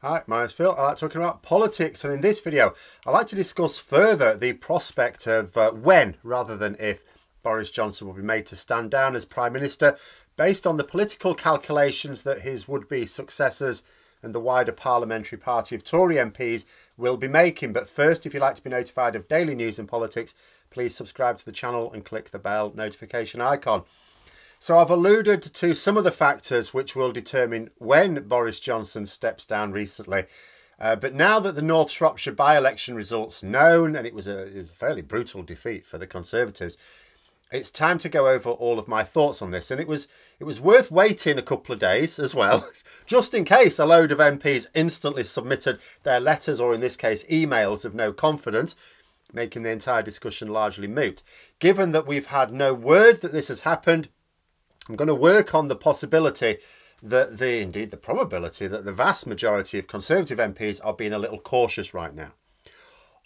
Hi, my name's Phil. I like talking about politics, and in this video, I'd like to discuss further the prospect of uh, when, rather than if, Boris Johnson will be made to stand down as Prime Minister, based on the political calculations that his would-be successors and the wider parliamentary party of Tory MPs will be making. But first, if you'd like to be notified of daily news and politics, please subscribe to the channel and click the bell notification icon. So I've alluded to some of the factors which will determine when Boris Johnson steps down recently. Uh, but now that the North Shropshire by-election results known, and it was, a, it was a fairly brutal defeat for the Conservatives, it's time to go over all of my thoughts on this. And it was it was worth waiting a couple of days as well, just in case a load of MPs instantly submitted their letters, or in this case, emails of no confidence, making the entire discussion largely moot. Given that we've had no word that this has happened, I'm going to work on the possibility that the, indeed the probability that the vast majority of Conservative MPs are being a little cautious right now.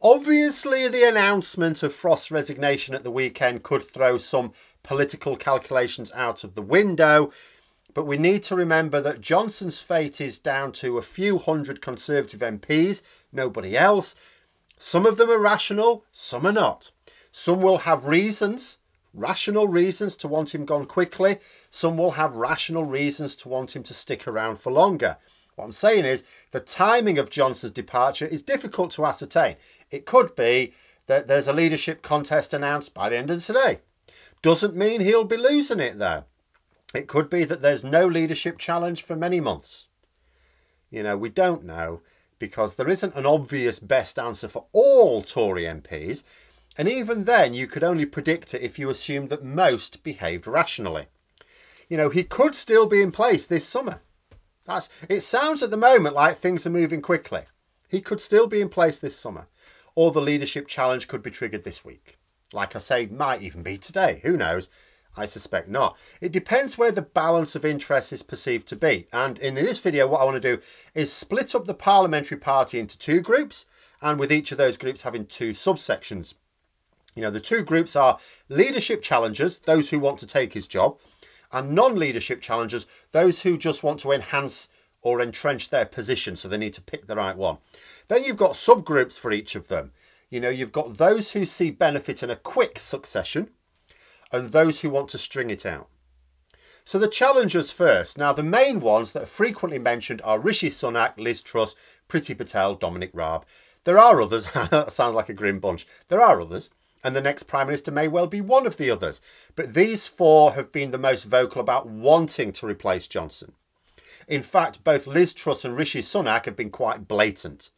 Obviously, the announcement of Frost's resignation at the weekend could throw some political calculations out of the window, but we need to remember that Johnson's fate is down to a few hundred Conservative MPs, nobody else. Some of them are rational, some are not. Some will have reasons rational reasons to want him gone quickly. Some will have rational reasons to want him to stick around for longer. What I'm saying is the timing of Johnson's departure is difficult to ascertain. It could be that there's a leadership contest announced by the end of today. Doesn't mean he'll be losing it though. It could be that there's no leadership challenge for many months. You know, we don't know because there isn't an obvious best answer for all Tory MPs. And even then, you could only predict it if you assumed that most behaved rationally. You know, he could still be in place this summer. That's, it sounds at the moment like things are moving quickly. He could still be in place this summer. Or the leadership challenge could be triggered this week. Like I say, might even be today. Who knows? I suspect not. It depends where the balance of interest is perceived to be. And in this video, what I want to do is split up the parliamentary party into two groups, and with each of those groups having two subsections. You know, the two groups are leadership challengers, those who want to take his job, and non-leadership challengers, those who just want to enhance or entrench their position, so they need to pick the right one. Then you've got subgroups for each of them. You know, you've got those who see benefit in a quick succession and those who want to string it out. So the challengers first. Now, the main ones that are frequently mentioned are Rishi Sunak, Liz Truss, Priti Patel, Dominic Raab. There are others. that sounds like a grim bunch. There are others and the next Prime Minister may well be one of the others. But these four have been the most vocal about wanting to replace Johnson. In fact, both Liz Truss and Rishi Sunak have been quite blatant.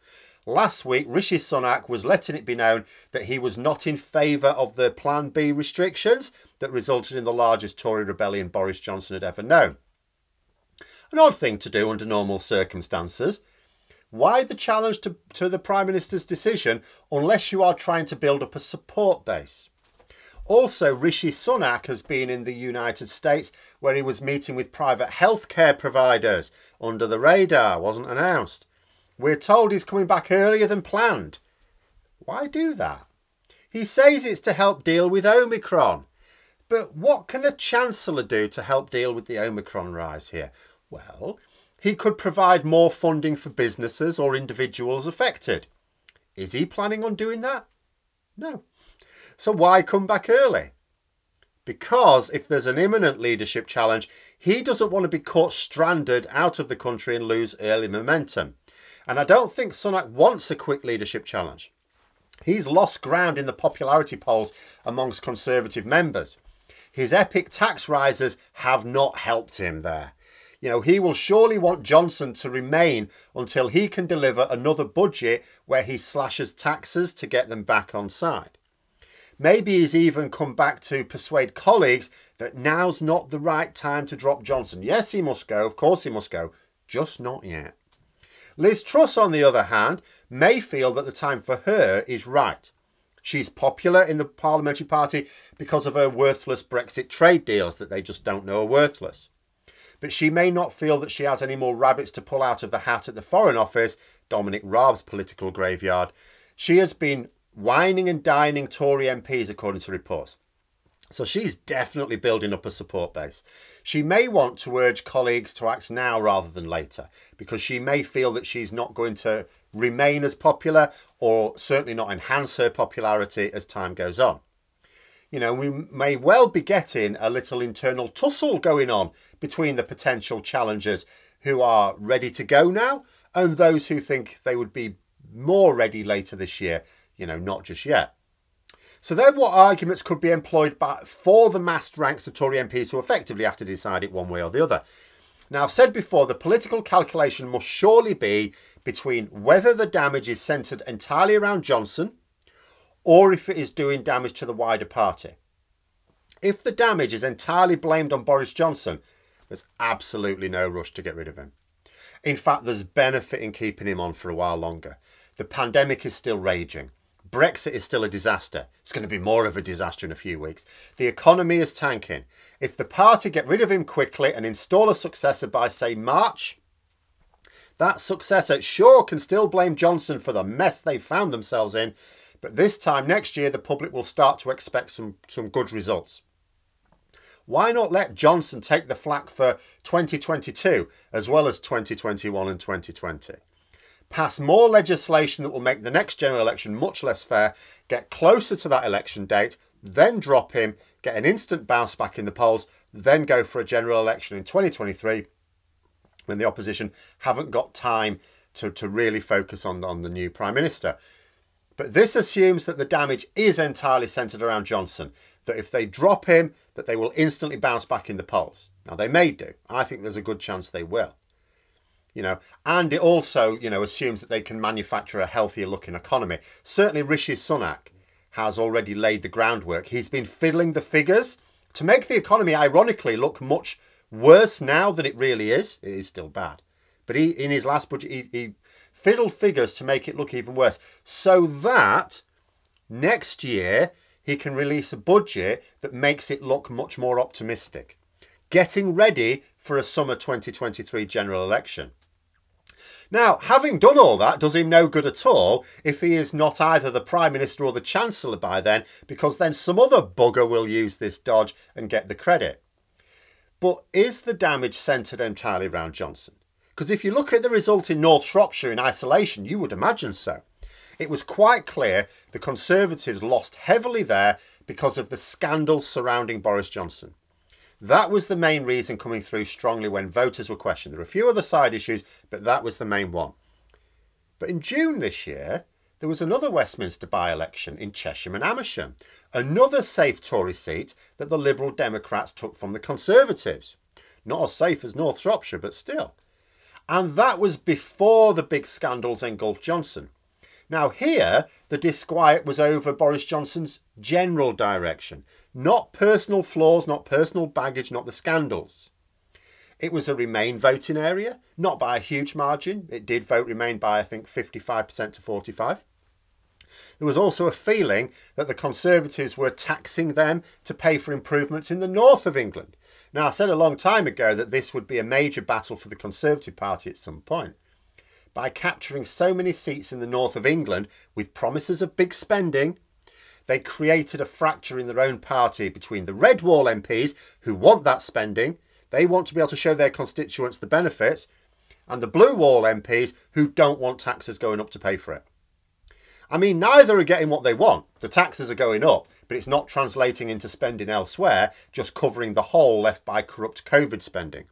Last week, Rishi Sunak was letting it be known that he was not in favour of the Plan B restrictions that resulted in the largest Tory rebellion Boris Johnson had ever known. An odd thing to do under normal circumstances, why the challenge to, to the Prime Minister's decision unless you are trying to build up a support base? Also, Rishi Sunak has been in the United States where he was meeting with private healthcare providers under the radar, wasn't announced. We're told he's coming back earlier than planned. Why do that? He says it's to help deal with Omicron. But what can a Chancellor do to help deal with the Omicron rise here? Well, he could provide more funding for businesses or individuals affected. Is he planning on doing that? No. So why come back early? Because if there's an imminent leadership challenge, he doesn't want to be caught stranded out of the country and lose early momentum. And I don't think Sunak wants a quick leadership challenge. He's lost ground in the popularity polls amongst Conservative members. His epic tax rises have not helped him there. You know, he will surely want Johnson to remain until he can deliver another budget where he slashes taxes to get them back on side. Maybe he's even come back to persuade colleagues that now's not the right time to drop Johnson. Yes, he must go. Of course he must go. Just not yet. Liz Truss, on the other hand, may feel that the time for her is right. She's popular in the parliamentary party because of her worthless Brexit trade deals that they just don't know are worthless but she may not feel that she has any more rabbits to pull out of the hat at the Foreign Office, Dominic Raab's political graveyard. She has been wining and dining Tory MPs, according to reports. So she's definitely building up a support base. She may want to urge colleagues to act now rather than later because she may feel that she's not going to remain as popular or certainly not enhance her popularity as time goes on. You know, we may well be getting a little internal tussle going on between the potential challengers who are ready to go now and those who think they would be more ready later this year, you know, not just yet. So then what arguments could be employed by, for the massed ranks of Tory MPs who effectively have to decide it one way or the other? Now, I've said before, the political calculation must surely be between whether the damage is centred entirely around Johnson or if it is doing damage to the wider party. If the damage is entirely blamed on Boris Johnson, there's absolutely no rush to get rid of him. In fact, there's benefit in keeping him on for a while longer. The pandemic is still raging. Brexit is still a disaster. It's going to be more of a disaster in a few weeks. The economy is tanking. If the party get rid of him quickly and install a successor by, say, March, that successor sure can still blame Johnson for the mess they found themselves in, but this time next year the public will start to expect some, some good results. Why not let Johnson take the flak for 2022 as well as 2021 and 2020? pass more legislation that will make the next general election much less fair, get closer to that election date, then drop him, get an instant bounce back in the polls, then go for a general election in 2023 when the opposition haven't got time to, to really focus on, on the new Prime Minister. But this assumes that the damage is entirely centred around Johnson, that if they drop him, that they will instantly bounce back in the polls. Now, they may do. I think there's a good chance they will you know, and it also, you know, assumes that they can manufacture a healthier looking economy. Certainly Rishi Sunak has already laid the groundwork. He's been fiddling the figures to make the economy ironically look much worse now than it really is. It is still bad. But he in his last budget he, he fiddled figures to make it look even worse. So that next year he can release a budget that makes it look much more optimistic. Getting ready for a summer 2023 general election. Now, having done all that does him no good at all if he is not either the Prime Minister or the Chancellor by then, because then some other bugger will use this dodge and get the credit. But is the damage centred entirely around Johnson? Because if you look at the result in North Shropshire in isolation, you would imagine so. It was quite clear the Conservatives lost heavily there because of the scandal surrounding Boris Johnson. That was the main reason coming through strongly when voters were questioned. There were a few other side issues, but that was the main one. But in June this year, there was another Westminster by election in Chesham and Amersham, another safe Tory seat that the Liberal Democrats took from the Conservatives. Not as safe as North Shropshire, but still. And that was before the big scandals engulfed Johnson. Now, here, the disquiet was over Boris Johnson's general direction, not personal flaws, not personal baggage, not the scandals. It was a Remain voting area, not by a huge margin. It did vote Remain by, I think, 55% to 45. There was also a feeling that the Conservatives were taxing them to pay for improvements in the north of England. Now, I said a long time ago that this would be a major battle for the Conservative Party at some point. By capturing so many seats in the north of England with promises of big spending, they created a fracture in their own party between the Red Wall MPs, who want that spending, they want to be able to show their constituents the benefits, and the Blue Wall MPs, who don't want taxes going up to pay for it. I mean, neither are getting what they want. The taxes are going up, but it's not translating into spending elsewhere, just covering the hole left by corrupt COVID spending.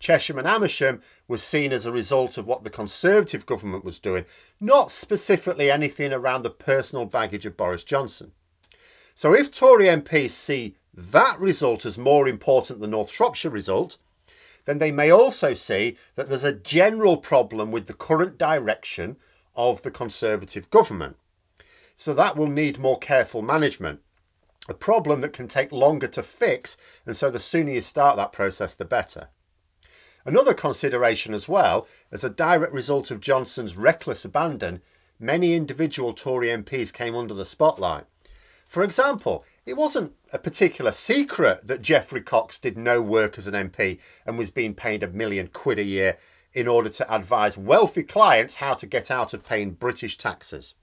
Chesham and Amersham was seen as a result of what the Conservative government was doing, not specifically anything around the personal baggage of Boris Johnson. So if Tory MPs see that result as more important than North Shropshire result, then they may also see that there's a general problem with the current direction of the Conservative government. So that will need more careful management. A problem that can take longer to fix, and so the sooner you start that process, the better. Another consideration as well, as a direct result of Johnson's reckless abandon, many individual Tory MPs came under the spotlight. For example, it wasn't a particular secret that Geoffrey Cox did no work as an MP and was being paid a million quid a year in order to advise wealthy clients how to get out of paying British taxes.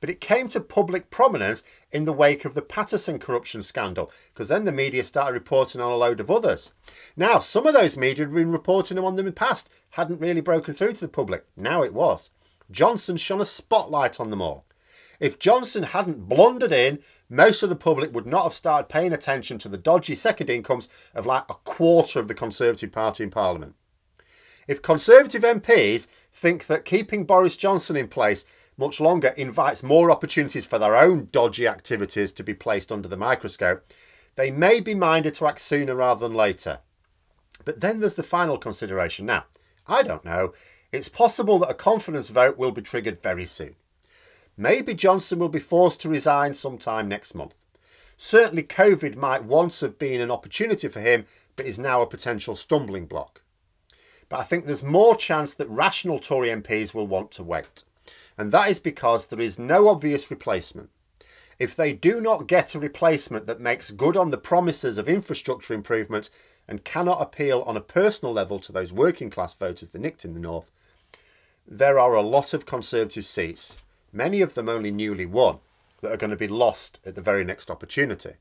But it came to public prominence in the wake of the Paterson corruption scandal, because then the media started reporting on a load of others. Now, some of those media had been reporting on them in the past, hadn't really broken through to the public. Now it was. Johnson shone a spotlight on them all. If Johnson hadn't blundered in, most of the public would not have started paying attention to the dodgy second incomes of like a quarter of the Conservative Party in Parliament. If Conservative MPs think that keeping Boris Johnson in place much longer invites more opportunities for their own dodgy activities to be placed under the microscope, they may be minded to act sooner rather than later. But then there's the final consideration. Now, I don't know. It's possible that a confidence vote will be triggered very soon. Maybe Johnson will be forced to resign sometime next month. Certainly, COVID might once have been an opportunity for him, but is now a potential stumbling block. But I think there's more chance that rational Tory MPs will want to wait and that is because there is no obvious replacement. If they do not get a replacement that makes good on the promises of infrastructure improvement and cannot appeal on a personal level to those working class voters that nicked in the North, there are a lot of Conservative seats, many of them only newly won, that are going to be lost at the very next opportunity.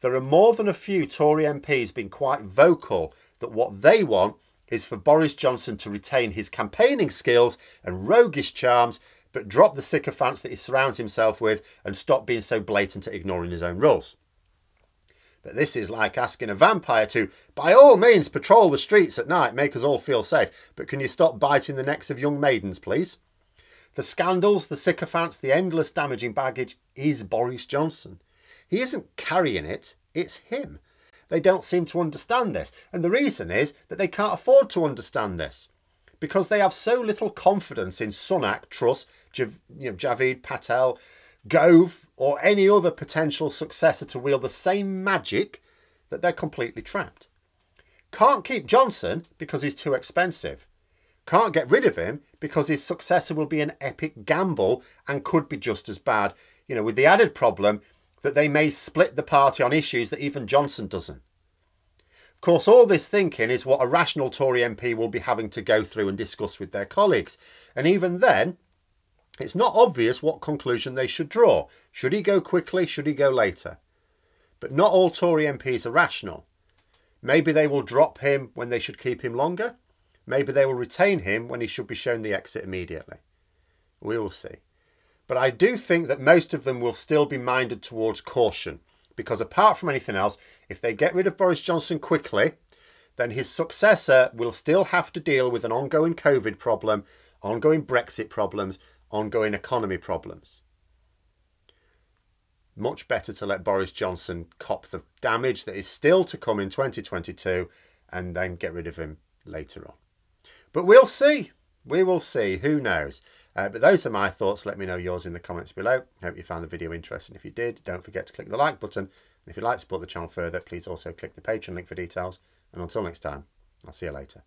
There are more than a few Tory MPs being quite vocal that what they want is for Boris Johnson to retain his campaigning skills and roguish charms, but drop the sycophants that he surrounds himself with and stop being so blatant at ignoring his own rules. But this is like asking a vampire to, by all means, patrol the streets at night, make us all feel safe, but can you stop biting the necks of young maidens, please? The scandals, the sycophants, the endless damaging baggage is Boris Johnson. He isn't carrying it, it's him. They don't seem to understand this. And the reason is that they can't afford to understand this because they have so little confidence in Sunak, Truss, Jav- you know, Javid, Patel, Gove, or any other potential successor to wield the same magic that they're completely trapped. Can't keep Johnson because he's too expensive. Can't get rid of him because his successor will be an epic gamble and could be just as bad. You know, with the added problem that they may split the party on issues that even Johnson doesn't. Of course, all this thinking is what a rational Tory MP will be having to go through and discuss with their colleagues. And even then, it's not obvious what conclusion they should draw. Should he go quickly? Should he go later? But not all Tory MPs are rational. Maybe they will drop him when they should keep him longer. Maybe they will retain him when he should be shown the exit immediately. We will see. But I do think that most of them will still be minded towards caution because, apart from anything else, if they get rid of Boris Johnson quickly, then his successor will still have to deal with an ongoing COVID problem, ongoing Brexit problems, ongoing economy problems. Much better to let Boris Johnson cop the damage that is still to come in 2022 and then get rid of him later on. But we'll see. We will see. Who knows? Uh, but those are my thoughts. Let me know yours in the comments below. Hope you found the video interesting. If you did, don't forget to click the like button. And if you'd like to support the channel further, please also click the Patreon link for details. And until next time, I'll see you later.